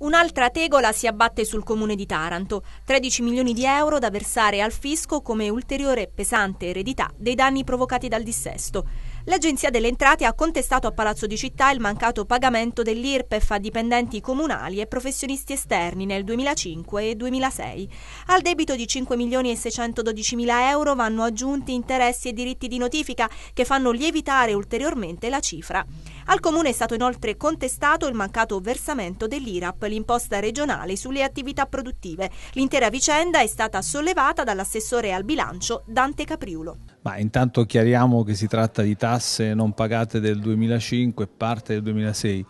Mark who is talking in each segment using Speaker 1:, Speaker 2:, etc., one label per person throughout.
Speaker 1: Un'altra tegola si abbatte sul comune di Taranto, 13 milioni di euro da versare al fisco come ulteriore pesante eredità dei danni provocati dal dissesto. L'Agenzia delle Entrate ha contestato a Palazzo di Città il mancato pagamento dell'IRPEF a dipendenti comunali e professionisti esterni nel 2005 e 2006. Al debito di 5 milioni e 612 mila euro vanno aggiunti interessi e diritti di notifica che fanno lievitare ulteriormente la cifra. Al Comune è stato inoltre contestato il mancato versamento dell'IRAP, l'imposta regionale sulle attività produttive. L'intera vicenda è stata sollevata dall'assessore al bilancio Dante Capriulo.
Speaker 2: Ma intanto chiariamo che si tratta di tasse non pagate del 2005 e parte del 2006.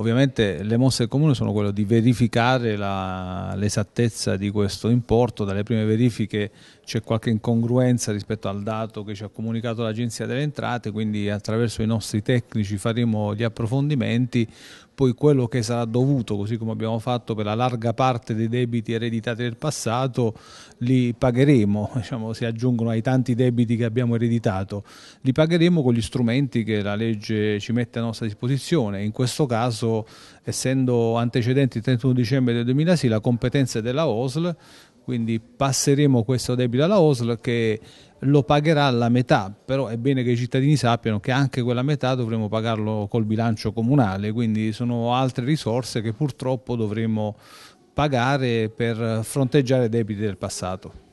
Speaker 2: Ovviamente le mosse del Comune sono quelle di verificare l'esattezza di questo importo, dalle prime verifiche c'è qualche incongruenza rispetto al dato che ci ha comunicato l'Agenzia delle Entrate, quindi attraverso i nostri tecnici faremo gli approfondimenti, poi quello che sarà dovuto, così come abbiamo fatto per la larga parte dei debiti ereditati del passato, li pagheremo, diciamo, si aggiungono ai tanti debiti che abbiamo ereditato, li pagheremo con gli strumenti che la legge ci mette a nostra disposizione, in questo caso essendo antecedenti il 31 dicembre del 2006 la competenza della OSL, quindi passeremo questo debito alla OSL che lo pagherà la metà, però è bene che i cittadini sappiano che anche quella metà dovremo pagarlo col bilancio comunale, quindi sono altre risorse che purtroppo dovremo pagare per fronteggiare debiti del passato.